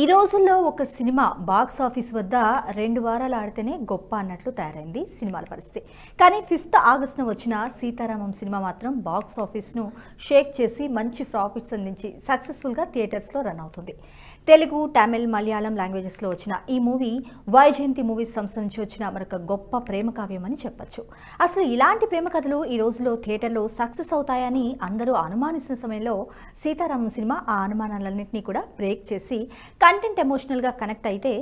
ఈ రోజుల్లో ఒక సినిమా బాక్స్ ఆఫీస్ వద్ద రెండు వారాలు ఆడితేనే గొప్ప అన్నట్లు తయారైంది సినిమాల పరిస్థితి. కానీ ఫిఫ్త్ ఆగస్టున వచ్చిన సీతారామం సినిమా మాత్రం బాక్స్ ఆఫీస్ను షేక్ చేసి మంచి ప్రాఫిట్స్ అందించి సక్సెస్ఫుల్గా థియేటర్స్లో రన్ అవుతుంది. తెలుగు తమిళ్ మలయాళం లాంగ్వేజెస్లో వచ్చిన ఈ మూవీ వైజయంతి మూవీస్ సంస్థ నుంచి వచ్చిన మరొక గొప్ప ప్రేమ కావ్యం అని చెప్పొచ్చు. అసలు ఇలాంటి ప్రేమ కథలు ఈ రోజుల్లో థియేటర్లో సక్సెస్ అవుతాయని అందరూ అనుమానిస్తున్న సమయంలో సీతారామం సినిమా ఆ అనుమానాలన్నింటినీ కూడా బ్రేక్ చేసి కంటెంట్ ఎమోషనల్గా కనెక్ట్ అయితే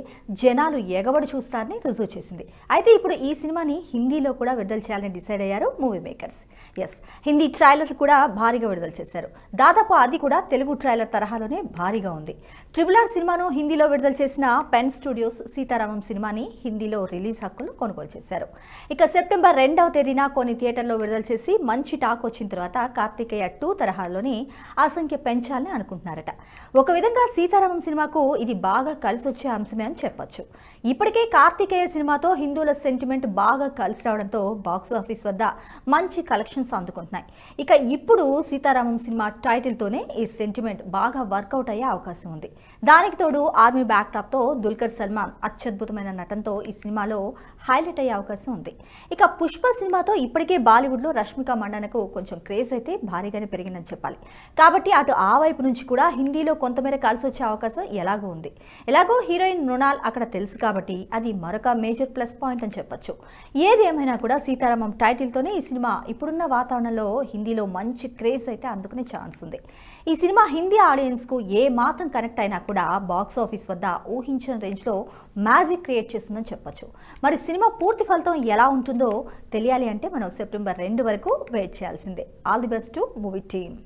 జనాలు ఎగబడి చూస్తారని రుజువు చేసింది. అయితే ఇప్పుడు ఈ సినిమాని హిందీలో కూడా విడుదల చేయాలని డిసైడ్ అయ్యారు movie makers. Yes Hindi trailer కూడా భారీగా విడుదల చేశారు. దాదాపు అది కూడా తెలుగు ట్రైలర్ తరహాలోనే భారీగా ఉంది. ట్రిపుల్ ఆర్ సినిమాను హిందీలో విడుదల చేసిన పెన్ స్టూడియోస్ సీతారామం సినిమాని హిందీలో రిలీజ్ హక్కులు కొనుగోలు చేశారు. ఇక సెప్టెంబర్ రెండవ తేదీన కొన్ని థియేటర్లో విడుదల చేసి మంచి టాక్ వచ్చిన తర్వాత కార్తికేయ టూ తరహాలోని ఆ సంఖ్య పెంచాలని అనుకుంటున్నారట. ఒక విధంగా సీతారామం సినిమాకు ఇది బాగా కలిసి వచ్చే అంశమే అని చెప్పొచ్చు. ఇప్పటికే కార్తికేయ సినిమాతో హిందువుల సెంటిమెంట్ బాగా కలిసి రావడంతో బాక్స్ ఆఫీస్ వద్ద మంచి కలెక్షన్స్ అందుకుంటున్నాయి. ఇక ఇప్పుడు సీతారామం సినిమా టైటిల్తోనే ఈ సెంటిమెంట్ బాగా వర్కౌట్ అయ్యే అవకాశం ఉంది. దానికి తోడు ఆర్మీ బ్యాక్టాప్తో దుల్కర్ సల్మాన్ అత్యద్భుతమైన నటనతో ఈ సినిమాలో హైలైట్ అయ్యే అవకాశం ఉంది. ఇక పుష్ప సినిమాతో ఇప్పటికే బాలీవుడ్లో రష్మిక మండనకు కొంచెం క్రేజ్ అయితే భారీగానే పెరిగిందని చెప్పాలి. కాబట్టి అటు ఆ వైపు నుంచి కూడా హిందీలో కొంతమేర కలిసి వచ్చే అవకాశం ఎలా ఎలాగో ఉంది. ఎలాగో హీరోయిన్ మృణాల్ అక్కడ తెలుసు కాబట్టి అది మరొక మేజర్ ప్లస్ పాయింట్ అని చెప్పొచ్చు. ఏది ఏమైనా కూడా సీతారామం టైటిల్తోనే ఈ సినిమా ఇప్పుడున్న వాతావరణంలో హిందీలో మంచి క్రేజ్ అయితే అందుకునే ఛాన్స్ ఉంది. ఈ సినిమా హిందీ ఆడియన్స్కు ఏ మాత్రం కనెక్ట్ అయినా కూడా బాక్స్ ఆఫీస్ వద్ద ఊహించిన రేంజ్లో మ్యాజిక్ క్రియేట్ చేస్తుందని చెప్పొచ్చు. మరి సినిమా పూర్తి ఫలితం ఎలా ఉంటుందో తెలియాలి అంటే మనం సెప్టెంబర్ రెండు వరకు వెయిట్ చేయాల్సిందే. All the best to movie team